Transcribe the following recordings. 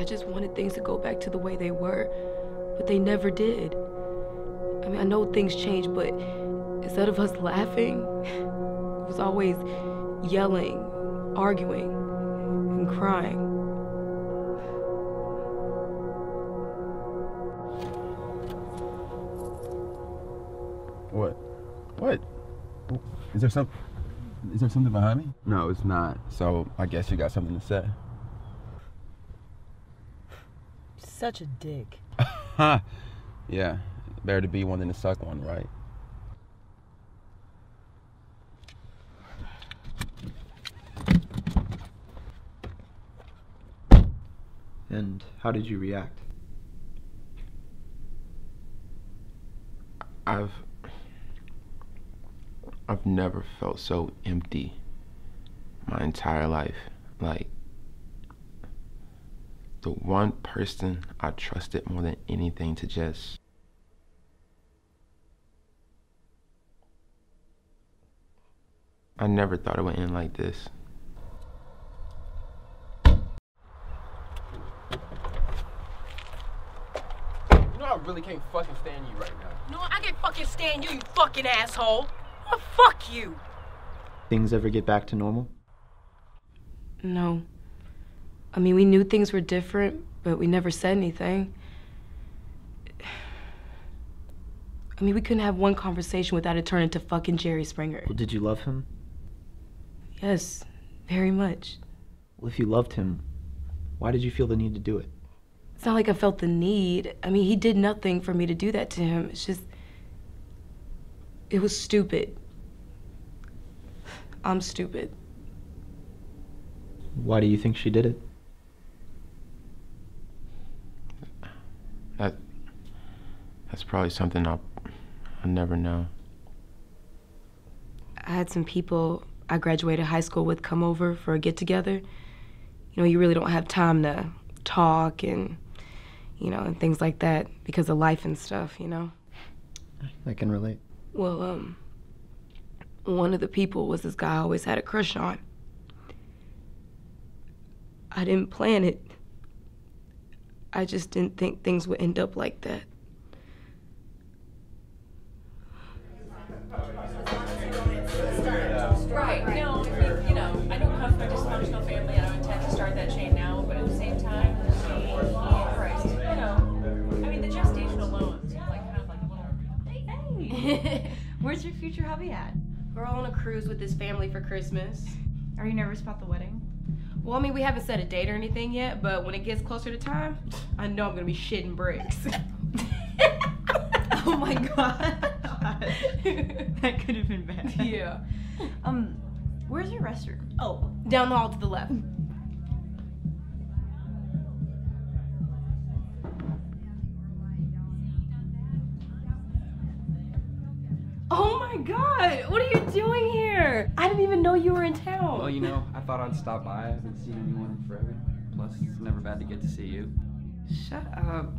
I just wanted things to go back to the way they were, but they never did. I mean, I know things change, but instead of us laughing, it was always yelling, arguing, and crying. What? What? Is there some? Is there something behind me? No, it's not. So I guess you got something to say. Such a dick. Ha! yeah. Better to be one than to suck one, right? And how did you react? I've I've never felt so empty my entire life. Like the one person I trusted more than anything to just I never thought it would end like this. You know I really can't fucking stand you right now. No, I can't fucking stand you, you fucking asshole. Oh, fuck you. Things ever get back to normal? No. I mean, we knew things were different, but we never said anything. I mean, we couldn't have one conversation without it turning into fucking Jerry Springer. Well, did you love him? Yes, very much. Well, if you loved him, why did you feel the need to do it? It's not like I felt the need. I mean, he did nothing for me to do that to him. It's just. It was stupid. I'm stupid. Why do you think she did it? That that's probably something I'll I'll never know. I had some people I graduated high school with come over for a get together. You know, you really don't have time to talk and, you know, and things like that because of life and stuff, you know. I can relate. Well, um, one of the people was this guy I always had a crush on. I didn't plan it. I just didn't think things would end up like that. Where's your future hubby at? We're all on a cruise with his family for Christmas. Are you nervous about the wedding? Well, I mean, we haven't set a date or anything yet, but when it gets closer to time, I know I'm gonna be shitting bricks. oh my god. that could have been bad. yeah. Um, where's your restroom? Oh, down the hall to the left. My god, what are you doing here? I didn't even know you were in town. Well, you know, I thought I'd stop by. I haven't seen anyone in forever. Plus, it's never bad to get to see you. Shut up.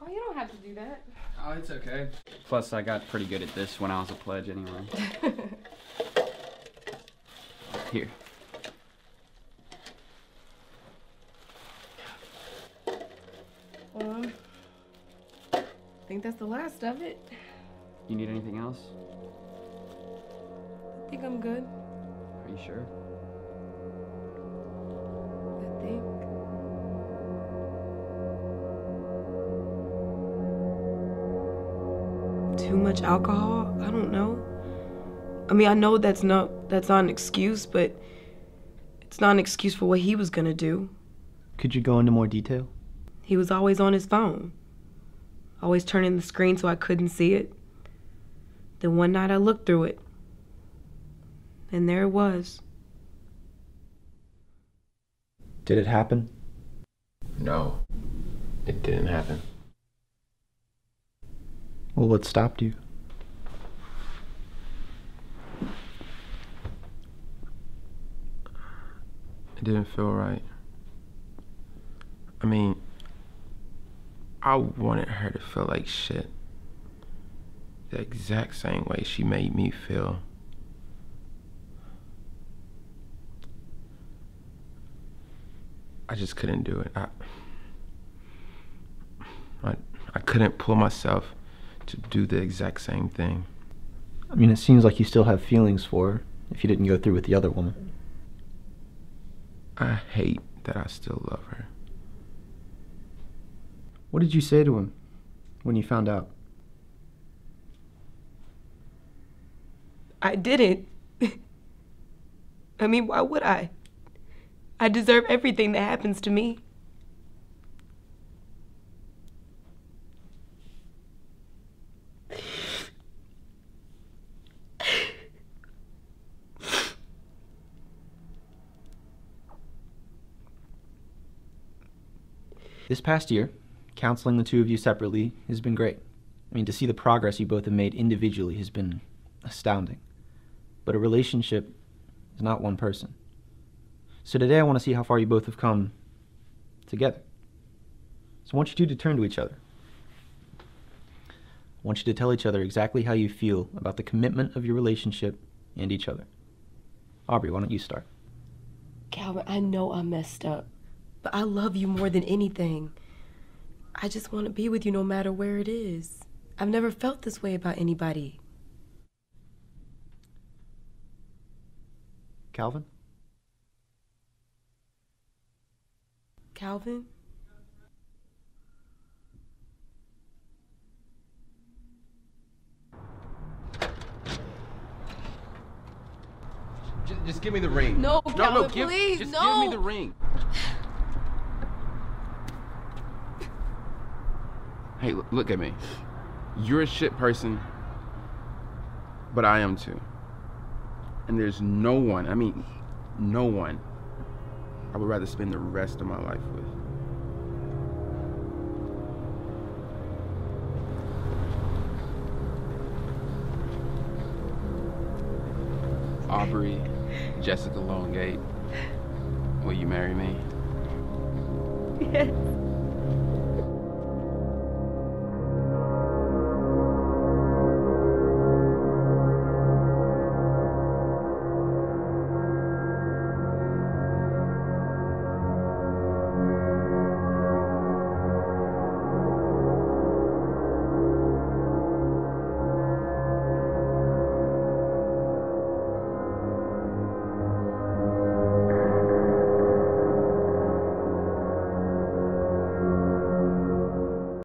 Oh, you don't have to do that. Oh, it's okay. Plus, I got pretty good at this when I was a pledge anyway. Here. Um, I think that's the last of it. You need anything else? I think I'm good. Are you sure? Too much alcohol? I don't know. I mean, I know that's not that's not an excuse, but it's not an excuse for what he was gonna do. Could you go into more detail? He was always on his phone, always turning the screen so I couldn't see it. Then one night I looked through it, and there it was. Did it happen? No, it didn't happen. Well, what stopped you? It didn't feel right. I mean, I wanted her to feel like shit. The exact same way she made me feel. I just couldn't do it. I, I, I couldn't pull myself to do the exact same thing. I mean, it seems like you still have feelings for her if you didn't go through with the other woman. I hate that I still love her. What did you say to him when you found out? I didn't. I mean, why would I? I deserve everything that happens to me. This past year, counseling the two of you separately has been great. I mean, to see the progress you both have made individually has been astounding. But a relationship is not one person. So today I want to see how far you both have come together. So I want you two to turn to each other. I want you to tell each other exactly how you feel about the commitment of your relationship and each other. Aubrey, why don't you start? Calvin, I know I messed up, but I love you more than anything. I just want to be with you no matter where it is. I've never felt this way about anybody. Calvin? Calvin? Just, just give me the ring. No, no, no, Calvin, give, please, just no. give me the ring. Hey, look at me. You're a shit person, but I am too. And there's no one, I mean, no one I would rather spend the rest of my life with. Aubrey, Jessica Longate, will you marry me? Yes.